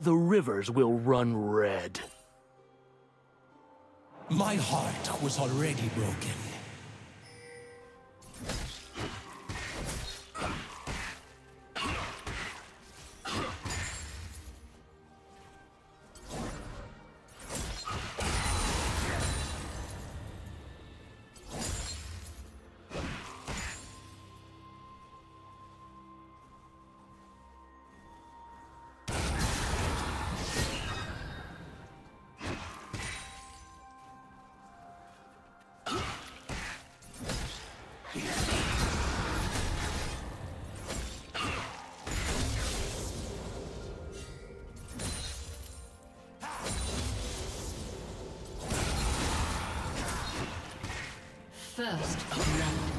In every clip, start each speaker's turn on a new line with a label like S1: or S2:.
S1: the rivers will run red.
S2: My heart was already broken.
S3: First.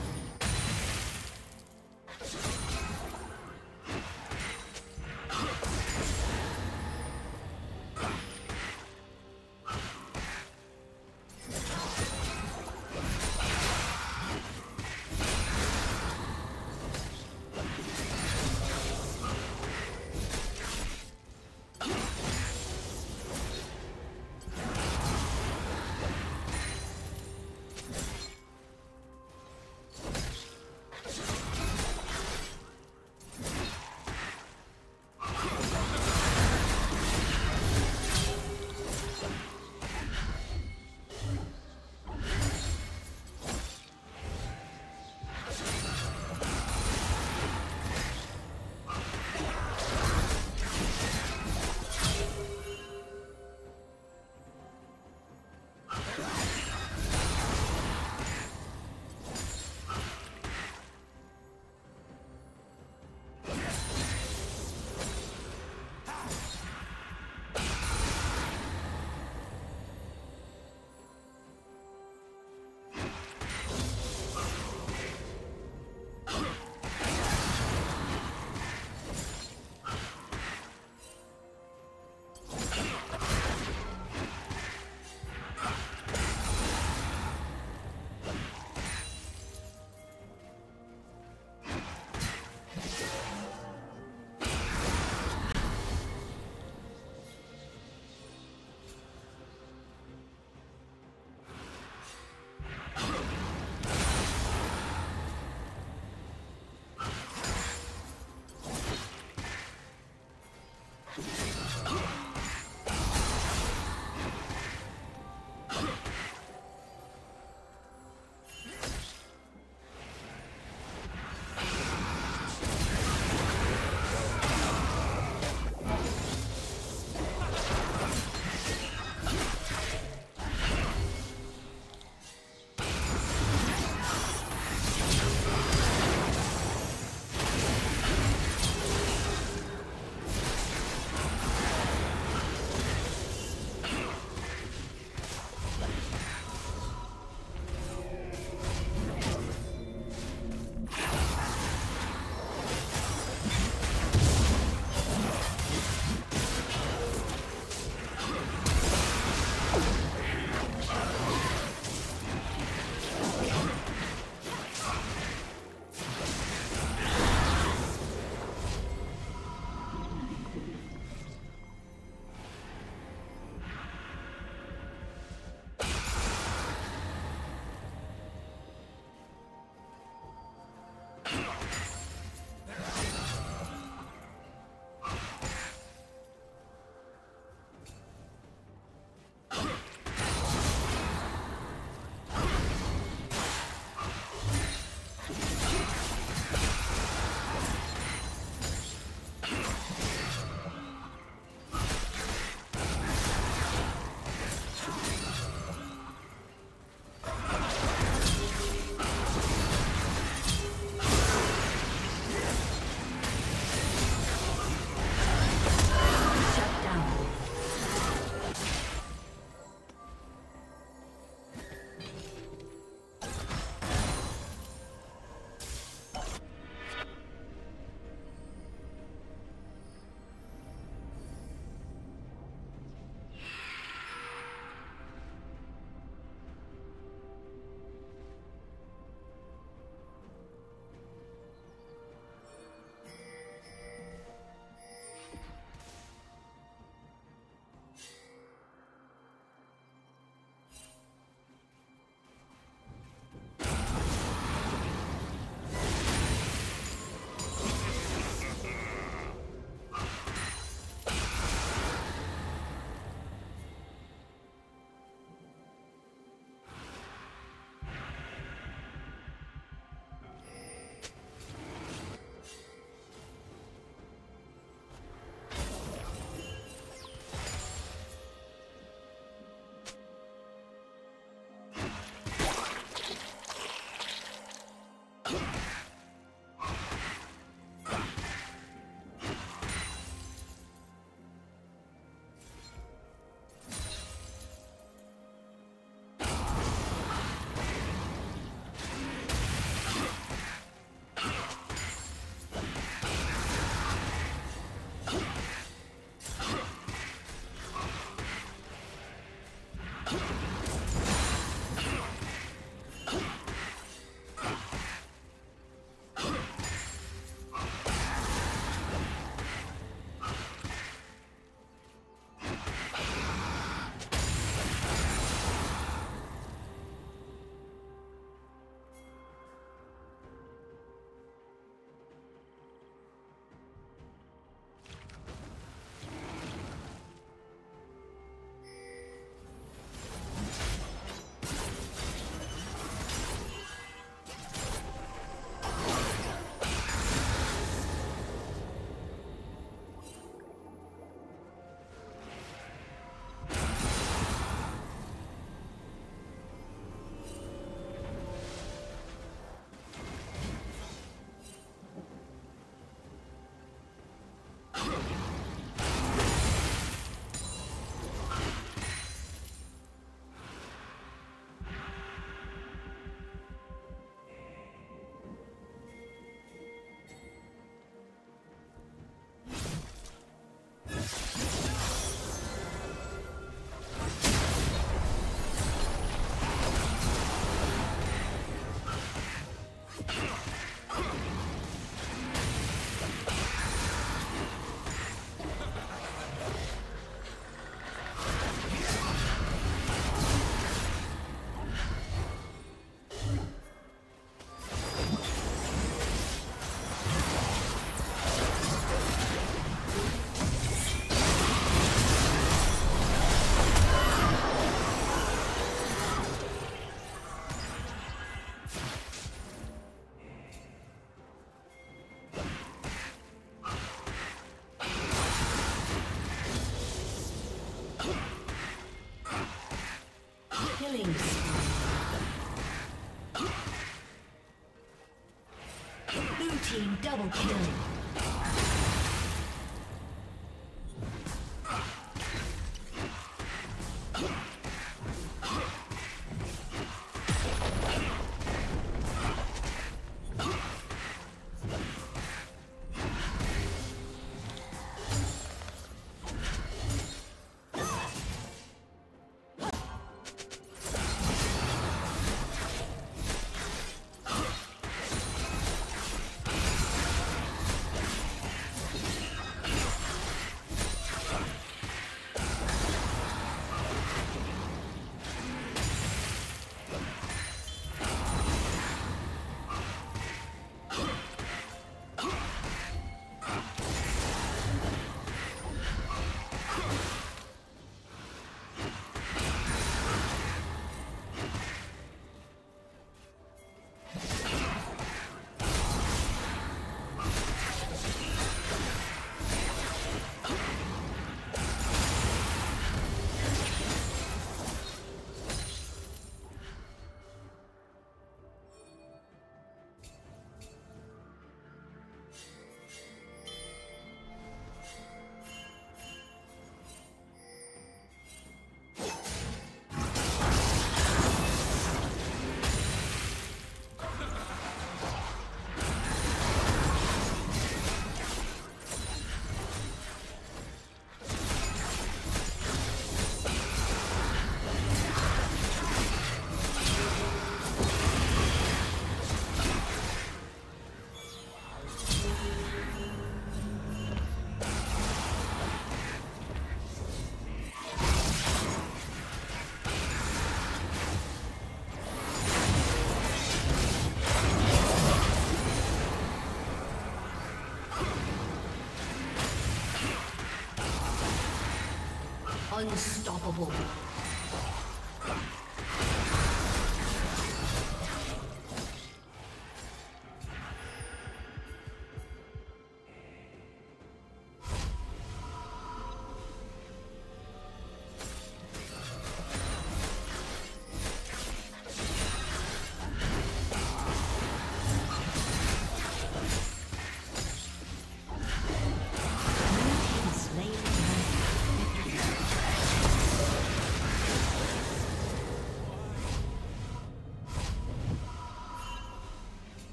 S3: Unstoppable.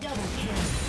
S3: Double kill.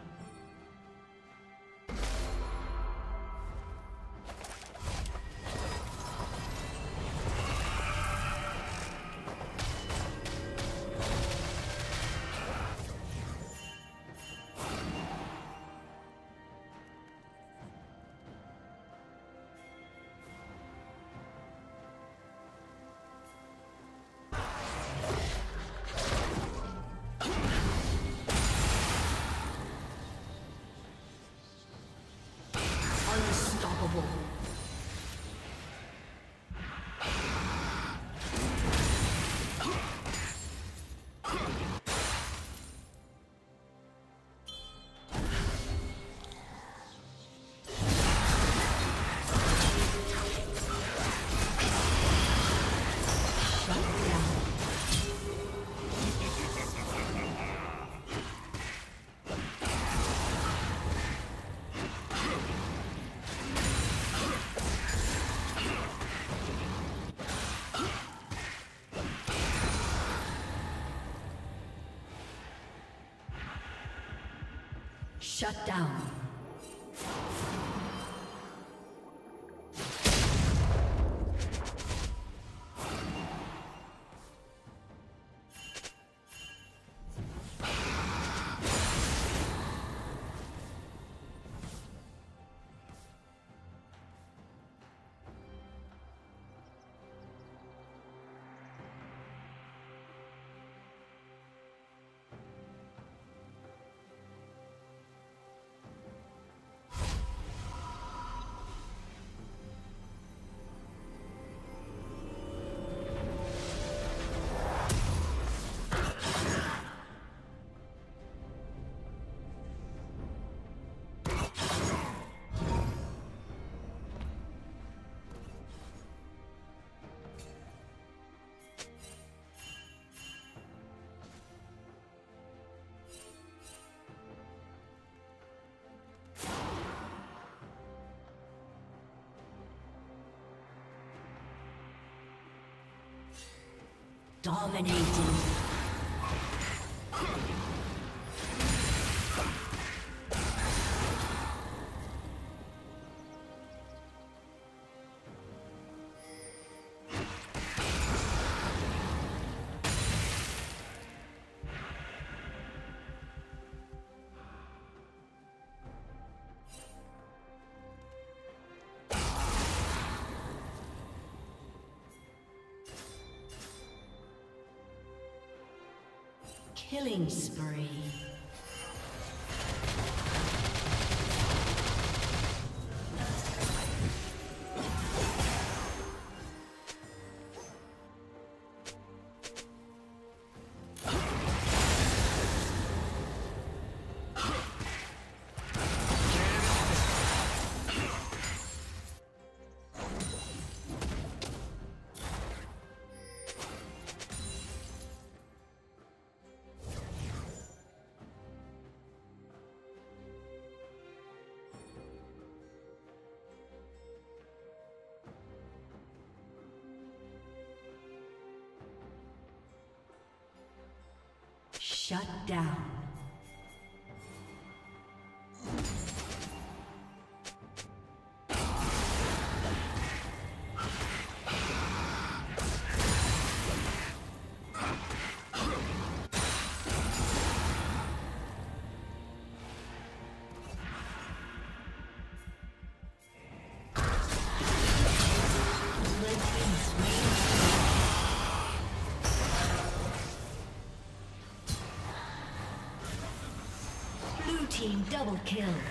S3: Shut down. Dominating. Killing spree. Shut down. Double kill.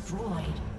S3: destroyed.